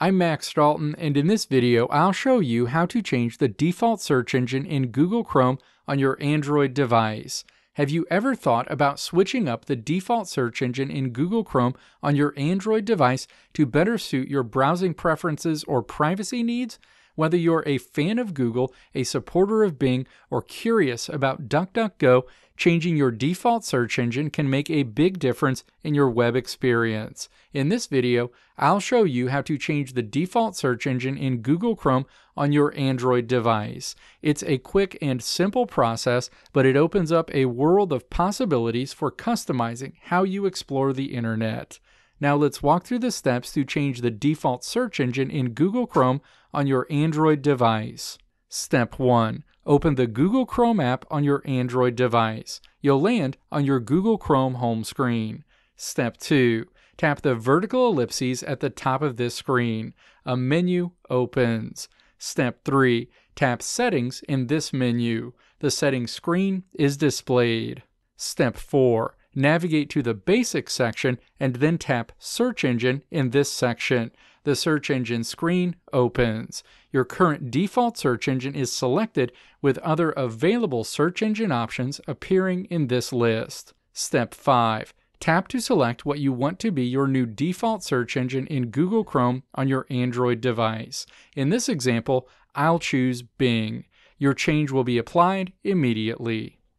I'm Max Dalton, and in this video, I'll show you how to change the default search engine in Google Chrome on your Android device. Have you ever thought about switching up the default search engine in Google Chrome on your Android device to better suit your browsing preferences or privacy needs? Whether you're a fan of Google, a supporter of Bing, or curious about DuckDuckGo, changing your default search engine can make a big difference in your web experience. In this video, I'll show you how to change the default search engine in Google Chrome on your Android device. It's a quick and simple process, but it opens up a world of possibilities for customizing how you explore the internet. Now let's walk through the steps to change the default search engine in Google Chrome on your Android device. Step 1. Open the Google Chrome app on your Android device. You'll land on your Google Chrome home screen. Step 2. Tap the vertical ellipses at the top of this screen. A menu opens. Step 3. Tap Settings in this menu. The settings screen is displayed. Step 4 navigate to the Basics section, and then tap Search Engine in this section. The search engine screen opens. Your current default search engine is selected with other available search engine options appearing in this list. Step 5. Tap to select what you want to be your new default search engine in Google Chrome on your Android device. In this example, I'll choose Bing. Your change will be applied immediately.